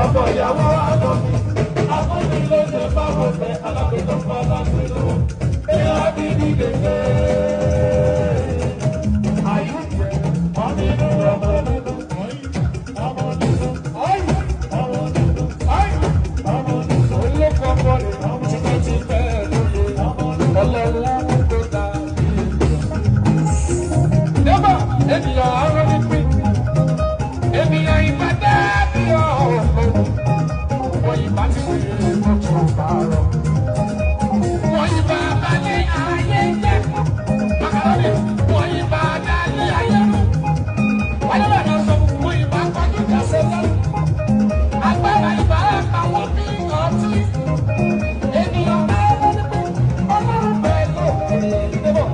ọmọ ìyàwó àtọ̀kùn. Báwo ni ló ṣe báwo ṣe.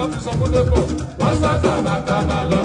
bá tún sọ kó dé pọ̀ wọ́n sá kàbàkàbà lọ.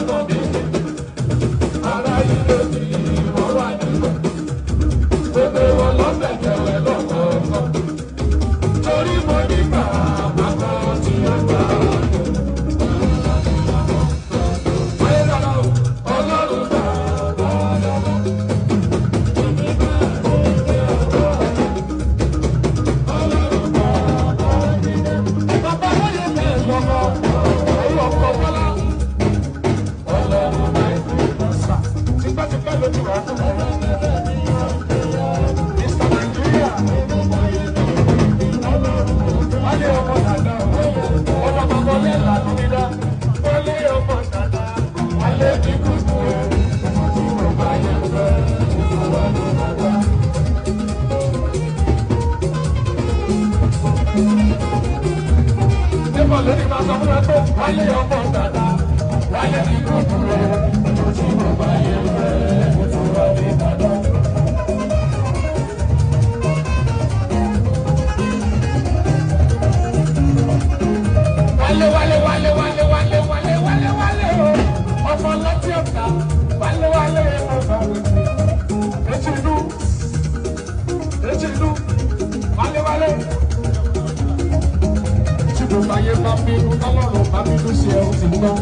lọ.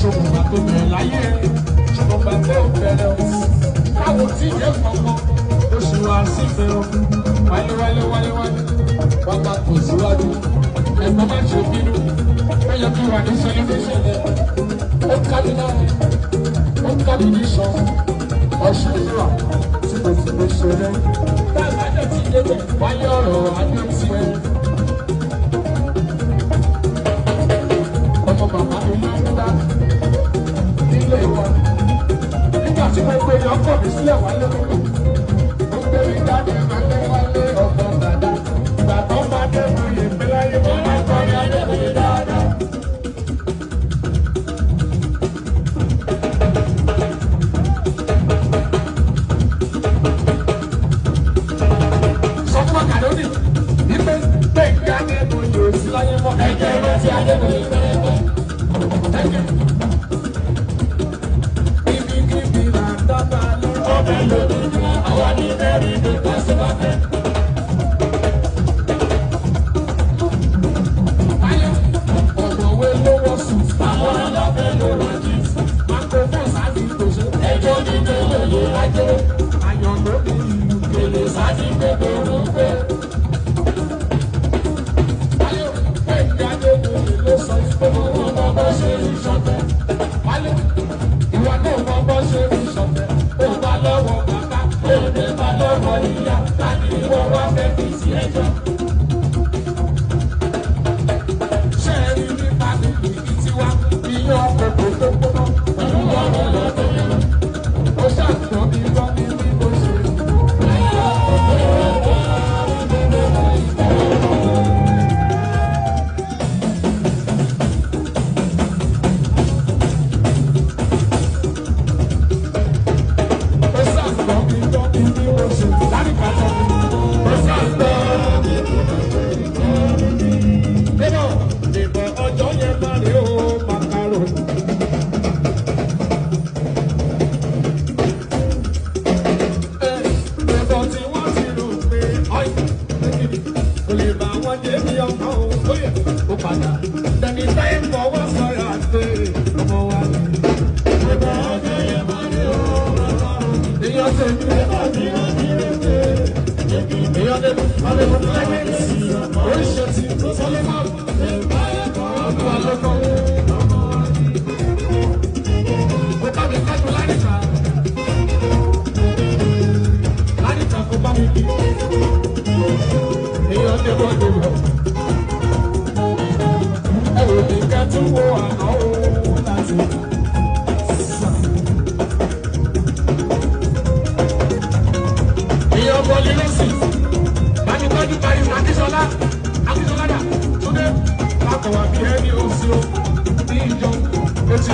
ṣòwòmá tó bẹ̀rẹ̀ láyé ṣòwòmá tó bẹ̀rẹ̀ o. Káwọ tí yẹ o. Wáléwálé wáléwálé bàbá kò síwájú ẹ̀gbọ́n má ṣe bínú. Ẹ̀yẹ kí wà ní sẹlẹ̀fẹ̀sẹ̀lẹ̀ ó kábi náà ó kábi ní sọ ọ̀ṣun ìwà tí kò fi lè ṣeré. táwọn àjọ. bàbá mi ní nígbà nílé. Maria. Oríṣiríṣi, Sọlẹ́mọ̀, Ọ̀gbọ̀n lọ́kọ̀ọ́. fún mi. ìyá ọkọ lílọ sí bájú bájú báyìí akínsọlá akínsọlá dà. Túnde akọwà bí ẹni òsì o ní ìjọ etí